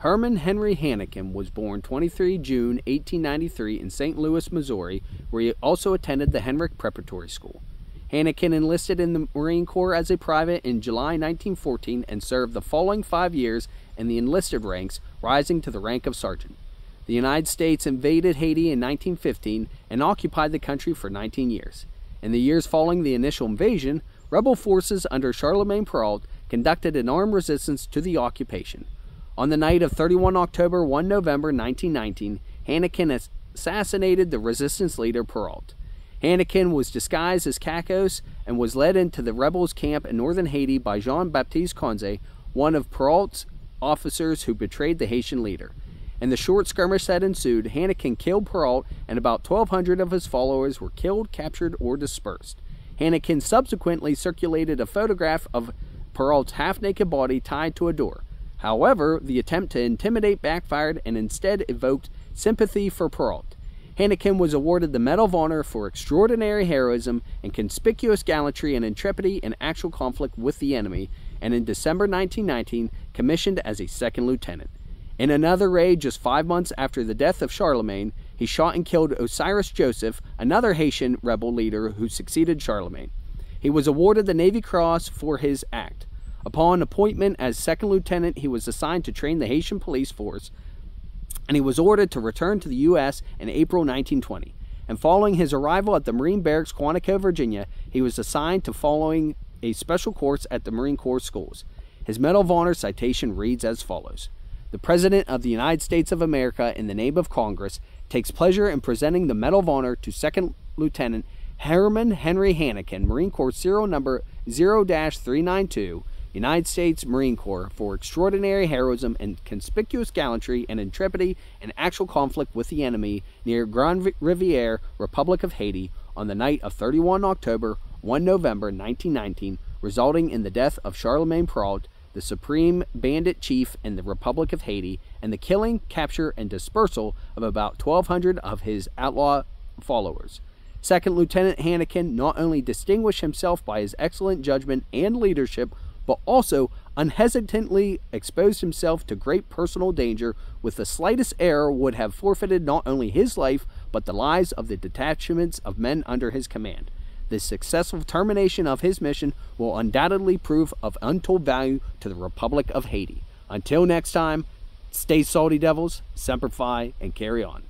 Herman Henry Hanneken was born 23 June 1893 in St. Louis, Missouri, where he also attended the Henrick Preparatory School. Hanneken enlisted in the Marine Corps as a private in July 1914 and served the following five years in the enlisted ranks, rising to the rank of sergeant. The United States invaded Haiti in 1915 and occupied the country for 19 years. In the years following the initial invasion, rebel forces under Charlemagne Péralte conducted an armed resistance to the occupation. On the night of 31 October 1 November 1919, Hanneken assassinated the resistance leader Péralte. Hanneken was disguised as Cacos and was led into the rebels' camp in northern Haiti by Jean Baptiste Conze, one of Péralte's officers who betrayed the Haitian leader. In the short skirmish that ensued, Hanneken killed Péralte, and about 1,200 of his followers were killed, captured, or dispersed. Hanneken subsequently circulated a photograph of Péralte's half naked body tied to a door. However, the attempt to intimidate backfired and instead evoked sympathy for Péralte. Hanneken was awarded the Medal of Honor for extraordinary heroism and conspicuous gallantry and intrepidity in actual conflict with the enemy, and in December 1919 commissioned as a second lieutenant. In another raid just five months after the death of Charlemagne, he shot and killed Osiris Joseph, another Haitian rebel leader who succeeded Charlemagne. He was awarded the Navy Cross for his act. Upon appointment as second lieutenant, he was assigned to train the Haitian police force, and he was ordered to return to the U.S. in April 1920. And following his arrival at the Marine Barracks, Quantico, Virginia, he was assigned to following a special course at the Marine Corps schools. His Medal of Honor citation reads as follows The President of the United States of America, in the name of Congress, takes pleasure in presenting the Medal of Honor to Second Lieutenant Herman Henry Hanneken, Marine Corps serial number 0 392 United States Marine Corps for extraordinary heroism and conspicuous gallantry and intrepidity in actual conflict with the enemy near Grand Riviere, Republic of Haiti, on the night of 31 October 1 November 1919, resulting in the death of Charlemagne Péralte, the supreme bandit chief in the Republic of Haiti, and the killing, capture, and dispersal of about 1,200 of his outlaw followers. Second Lieutenant Hanneken not only distinguished himself by his excellent judgment and leadership but also unhesitantly exposed himself to great personal danger with the slightest error would have forfeited not only his life but the lives of the detachments of men under his command. The successful termination of his mission will undoubtedly prove of untold value to the Republic of Haiti. Until next time, stay salty devils, semper fi, and carry on.